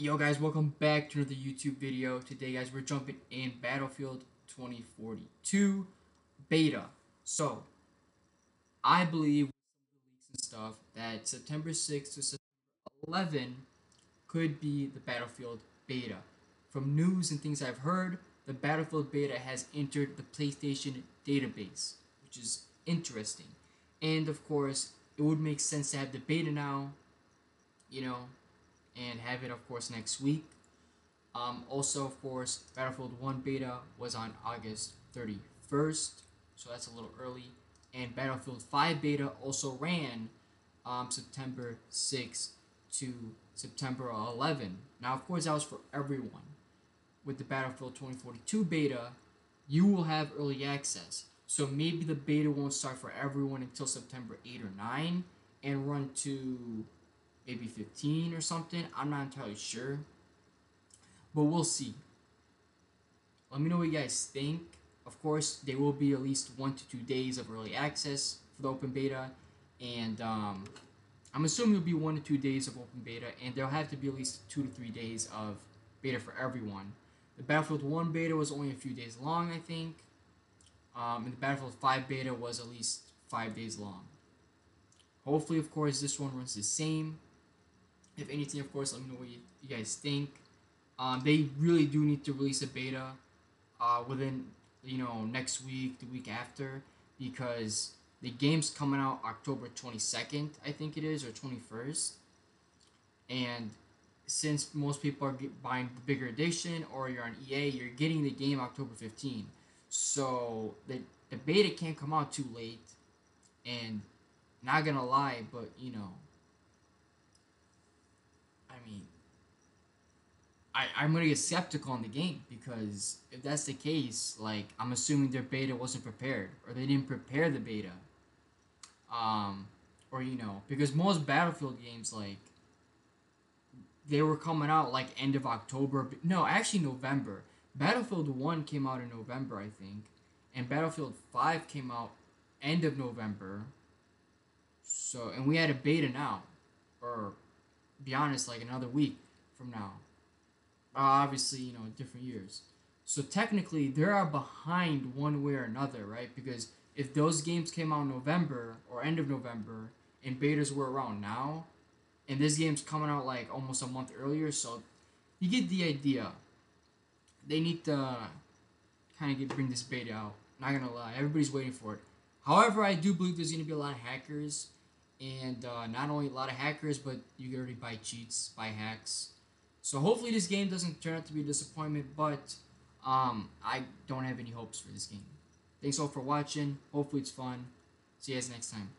Yo guys, welcome back to another YouTube video. Today guys, we're jumping in Battlefield 2042 beta. So, I believe and stuff that September 6th to September 11 could be the Battlefield beta. From news and things I've heard, the Battlefield beta has entered the PlayStation database, which is interesting. And of course, it would make sense to have the beta now, you know, and have it, of course, next week. Um, also, of course, Battlefield 1 beta was on August 31st, so that's a little early. And Battlefield 5 beta also ran um, September 6 to September 11. Now, of course, that was for everyone. With the Battlefield 2042 beta, you will have early access. So maybe the beta won't start for everyone until September 8 or 9 and run to maybe 15 or something. I'm not entirely sure. But we'll see. Let me know what you guys think. Of course, there will be at least one to two days of early access for the open beta. And um, I'm assuming it'll be one to two days of open beta. And there'll have to be at least two to three days of beta for everyone. The Battlefield 1 beta was only a few days long, I think. Um, and the Battlefield 5 beta was at least five days long. Hopefully, of course, this one runs the same. If anything, of course, let me know what you, you guys think. Um, they really do need to release a beta uh, within, you know, next week, the week after, because the game's coming out October 22nd, I think it is, or 21st. And since most people are buying the bigger edition or you're on EA, you're getting the game October 15. So the, the beta can't come out too late. And not gonna lie, but you know, I, I'm gonna get skeptical on the game because if that's the case, like I'm assuming their beta wasn't prepared or they didn't prepare the beta. Um, or you know, because most Battlefield games like they were coming out like end of October. No, actually November. Battlefield One came out in November, I think, and Battlefield Five came out end of November. So, and we had a beta now, or be honest, like another week from now. Uh, obviously, you know, different years. So technically, they are behind one way or another, right? Because if those games came out in November or end of November and betas were around now, and this game's coming out like almost a month earlier, so you get the idea. They need to kind of get bring this beta out. Not gonna lie, everybody's waiting for it. However, I do believe there's gonna be a lot of hackers and uh, not only a lot of hackers, but you can already buy cheats, buy hacks. So hopefully this game doesn't turn out to be a disappointment, but um, I don't have any hopes for this game. Thanks all for watching. Hopefully it's fun. See you guys next time.